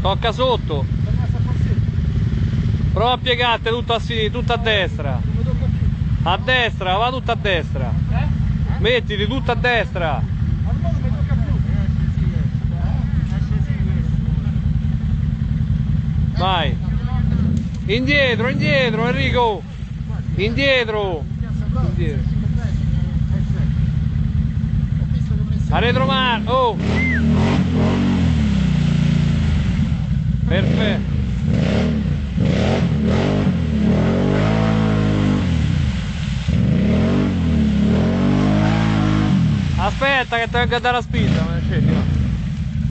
Tocca sotto. Prova a piegarte tutto a sinistra, tutto a destra. A destra, va tutto a destra. Mettiti tutto a destra. Vai. Indietro, indietro Enrico. Indietro. Indietro. A retromano. Oh. Perfetto. Aspetta che ti vengo a dare la spinta.